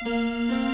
Música